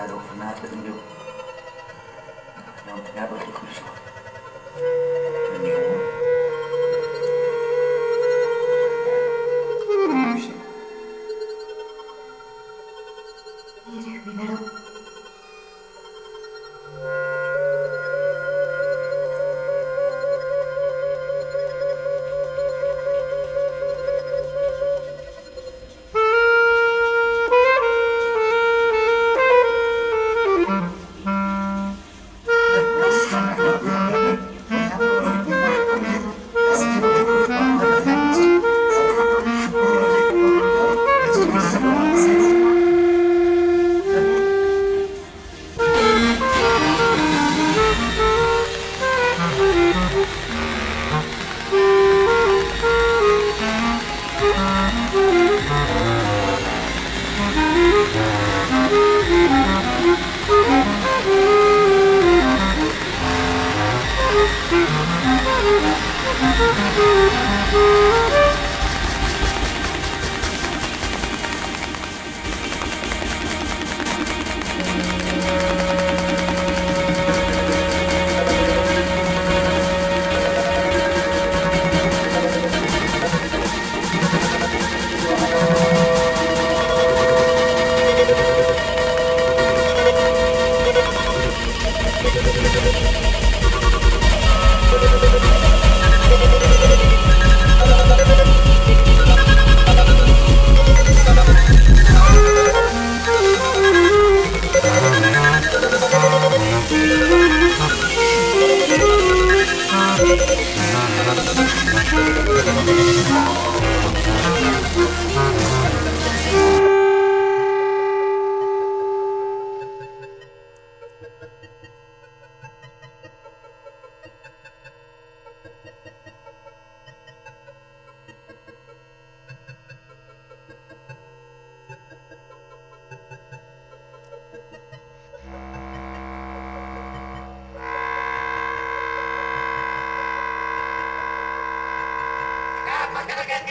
Nerede olsun, nerede mi yok. Yanlış nerede olsun. Önce olur.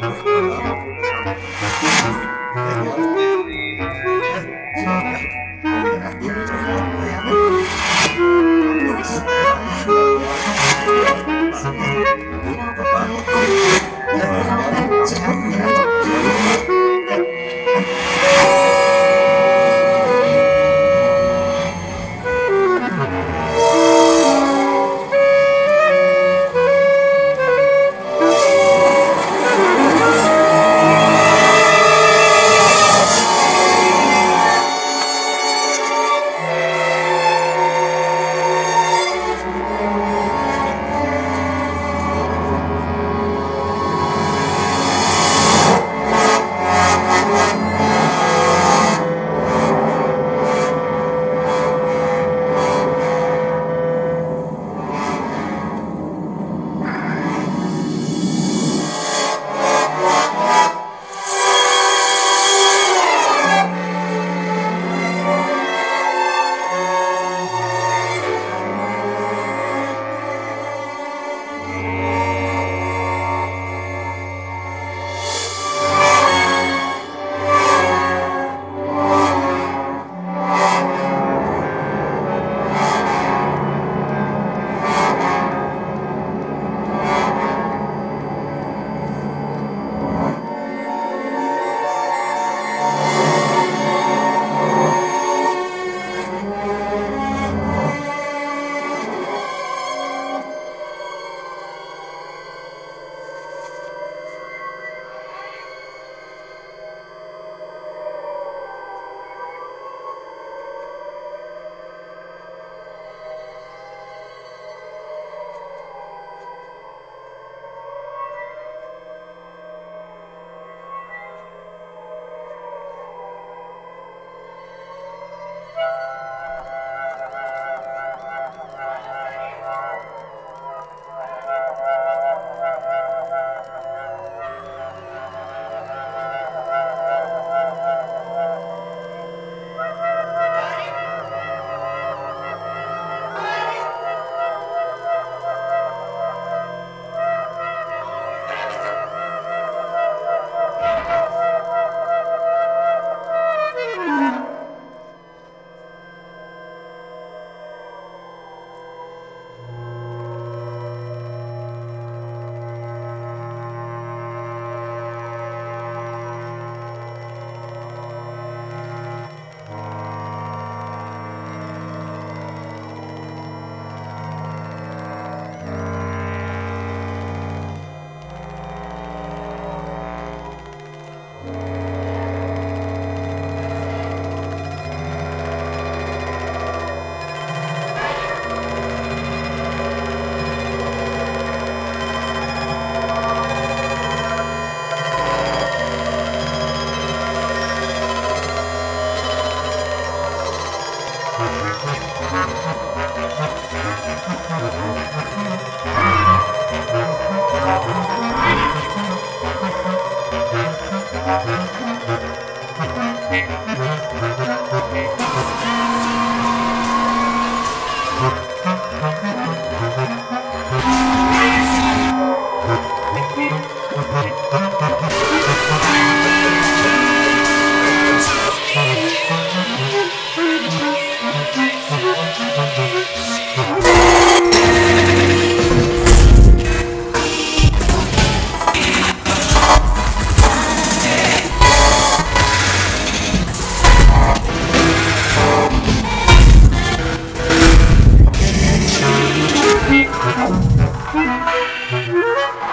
Bye.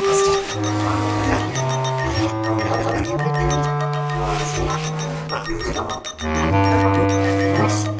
Thank you.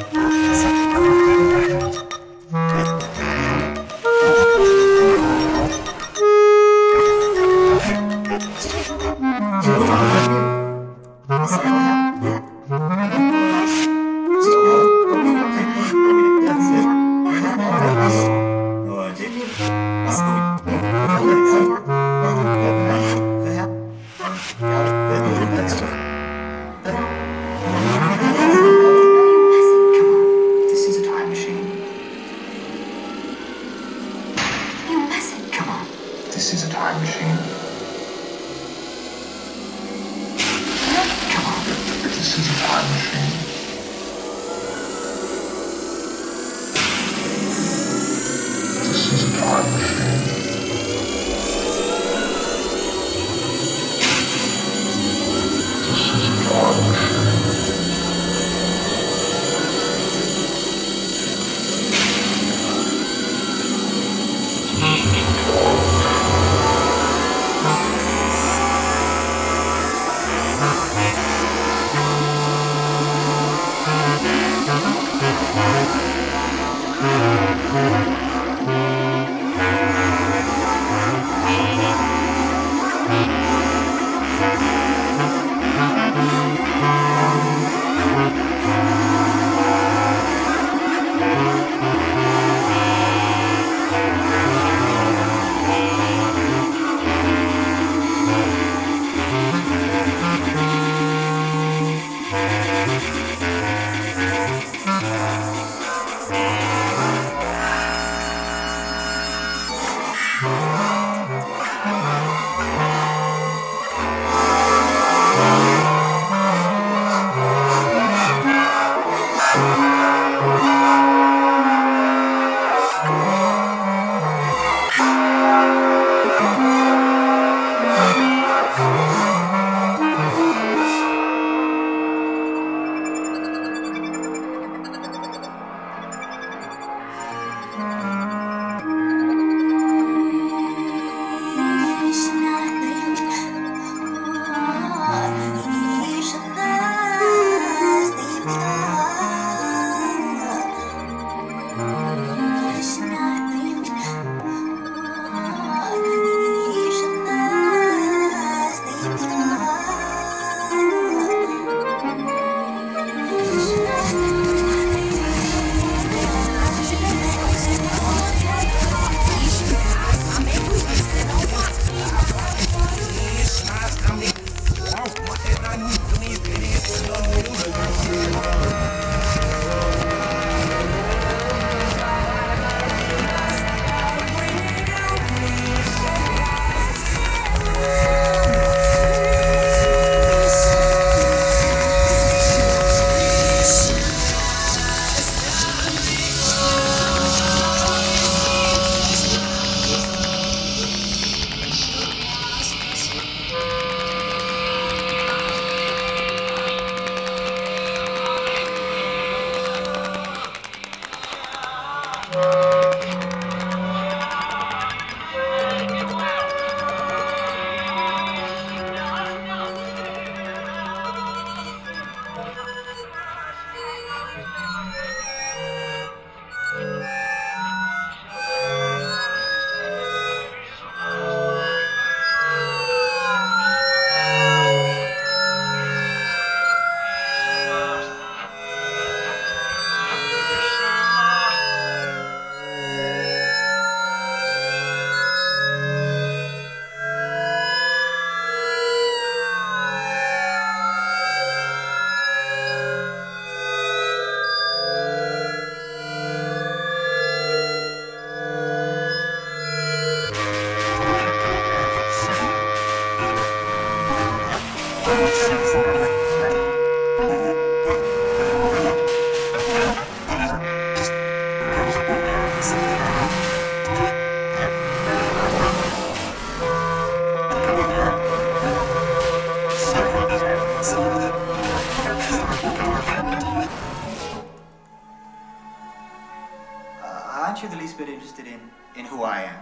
interested in, in who I am,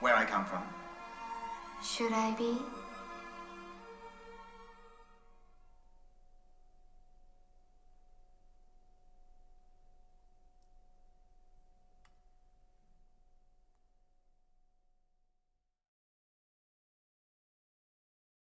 where I come from. Should I be?